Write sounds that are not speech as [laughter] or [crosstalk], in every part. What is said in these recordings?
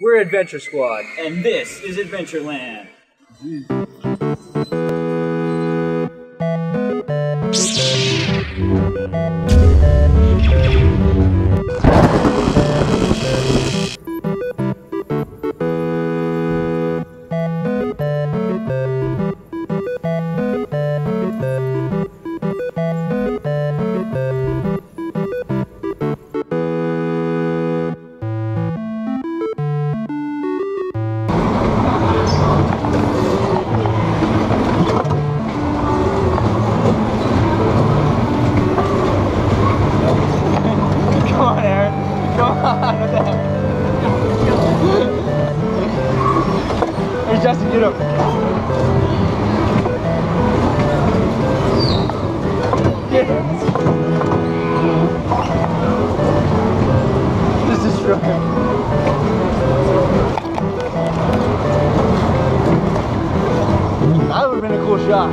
We're Adventure Squad. And this is Adventureland. Come Justin, get up. This is shocking. That would have been a cool shot.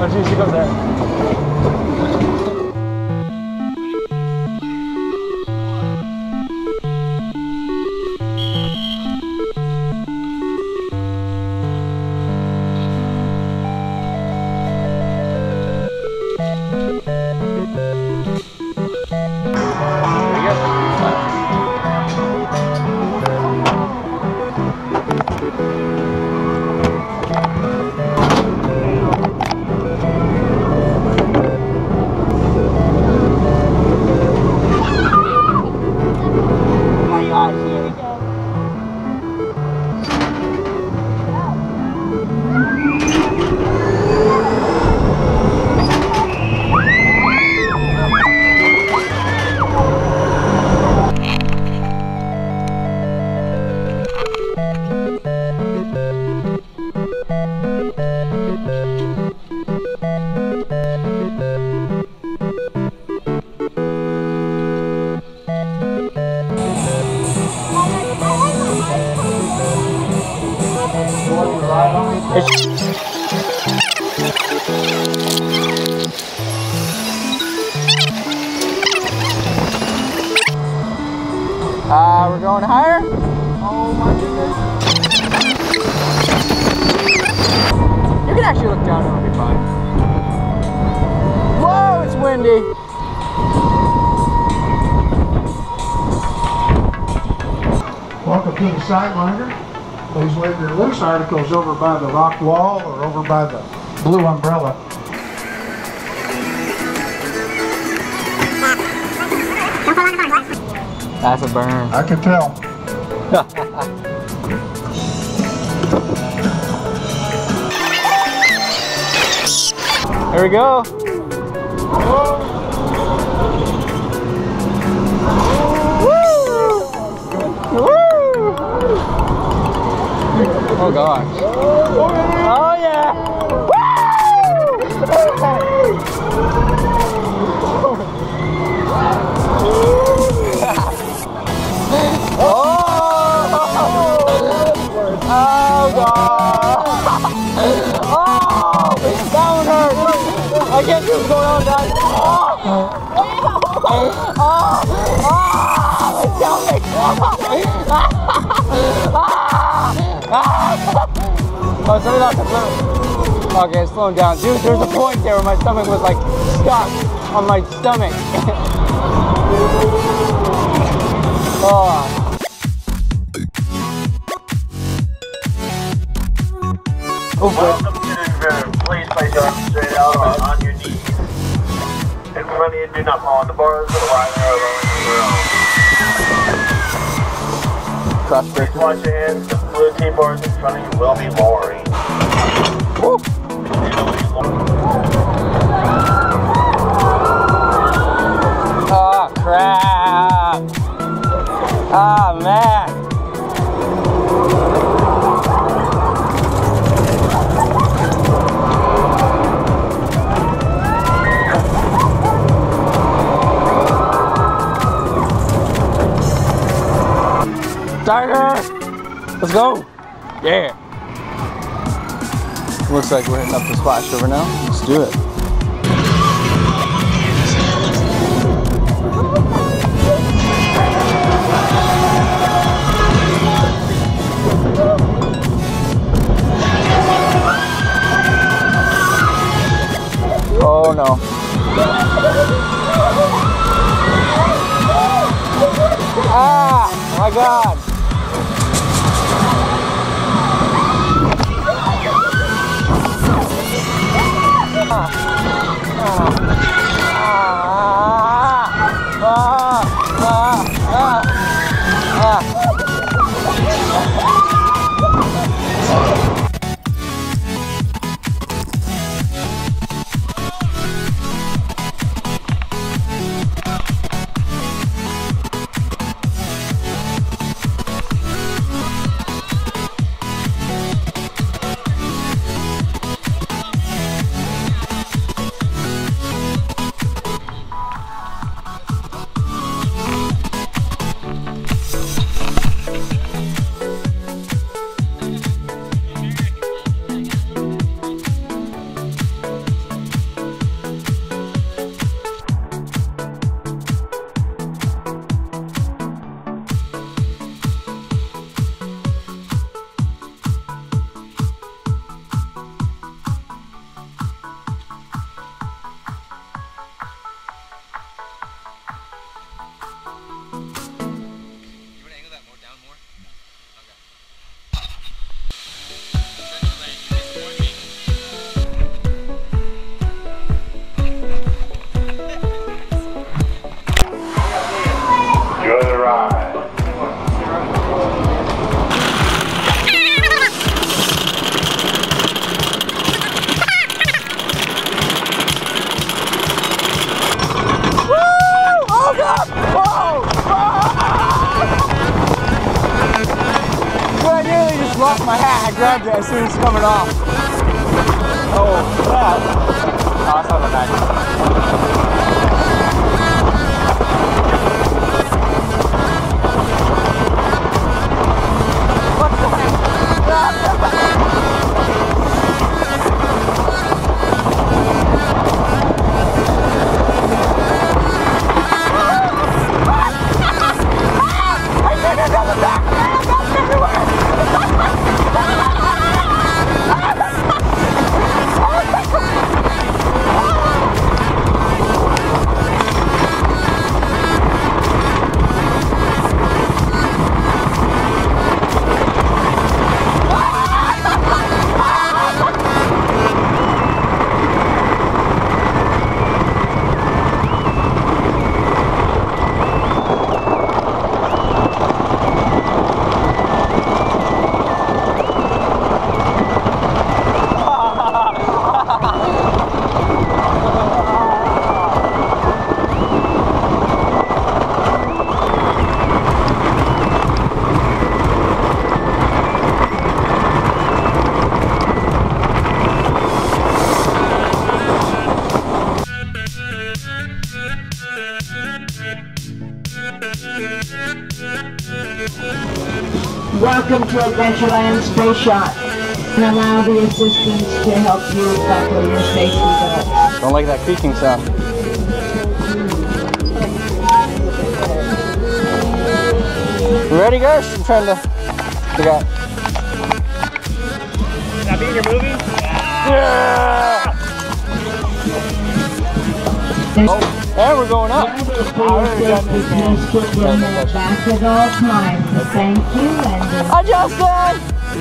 Oh, geez, she comes. There Oh Uh, we're going higher. Oh my goodness. You can actually look down and it'll be fine. Whoa, it's windy. Welcome to the Sidewinder. Please leave your loose articles over by the rock wall or over by the blue umbrella. That's a burn. I can tell. Here we go. Oh gosh. Oh yeah. Oh! Oh, something else is slow. Okay, it's slowing down. Dude, there's a point there where my stomach was like stuck on my stomach. [laughs] oh. Oh. Welcome to the river. Please place your arms straight out or on your knees. In front of you, do not fall on the bars or line or along your. Cross watch your hands. The bars in front of you will be lowering. Oh crap! Ah man! Tiger! Let's go. Yeah. Looks like we're hitting up the splash over now. Let's do it. Oh no. Ah, my God. Ah, my hat. I grabbed it as soon as it's coming off. Oh, crap. Oh, that's not bad. What the heck? Welcome to Adventureland Space Shot. And allow the assistants to help you buckle your safety belt. Don't like that creaking sound. You ready, guys? I'm trying to figure out. That be in your movie? Yeah! Oh, and we're going up. Please safety please keep your head back at all times. Thank you and Hi, Justin!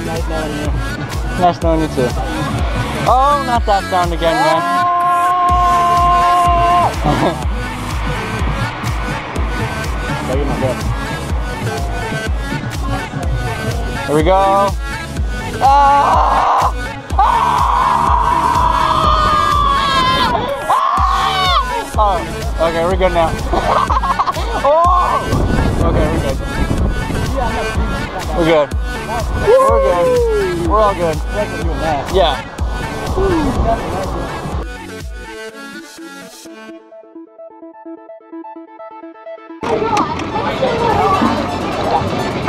Nice knowing you. Nice knowing you too. Oh, not that sound again, man. Look at my breath. Here we go. Ah! Ah! Oh, okay, we're good now. [laughs] oh! Okay, we're good. We're good. We're good. We're all good. Yeah.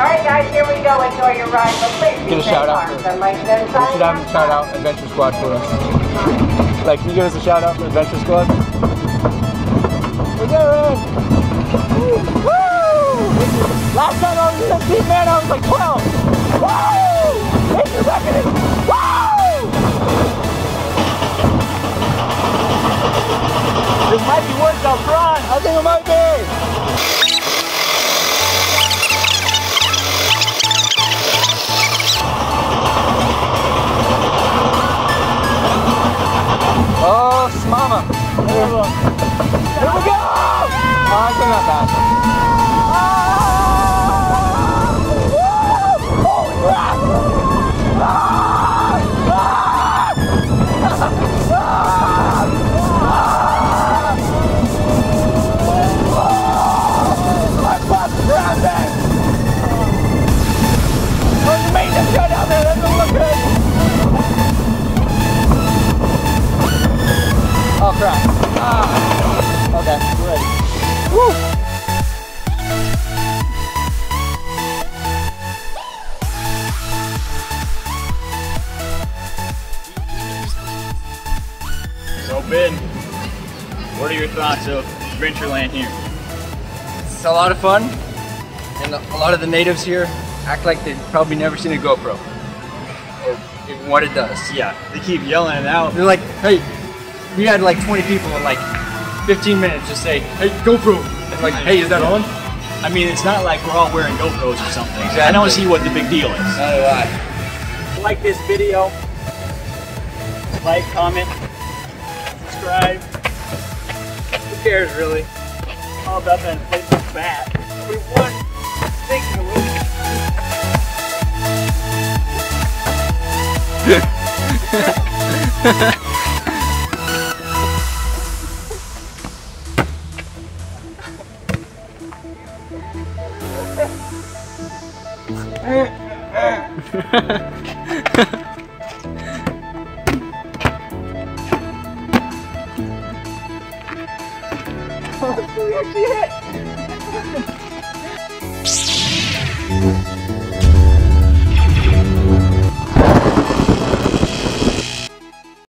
All right, guys, here we go. Enjoy your ride, but please Give a shout out for- We should have him shout out Adventure Squad for us. Like, can you give us a shout out for Adventure Squad? Doing! Woo! Last time I was 15, man, I was like 12. Woo! água na data. Of Adventureland here? It's a lot of fun, and a lot of the natives here act like they've probably never seen a GoPro, or even what it does. Yeah, they keep yelling it out. They're like, hey, we had like 20 people in like 15 minutes just say, hey, GoPro. And like, hey, is that on? I mean, it's not like we're all wearing GoPros or something. I don't see what the big deal is. Not a lot. Like this video. Like, comment, subscribe. Who cares, really? All about that inflatable bat. We won. Speaking [laughs] of [laughs] which, Oh,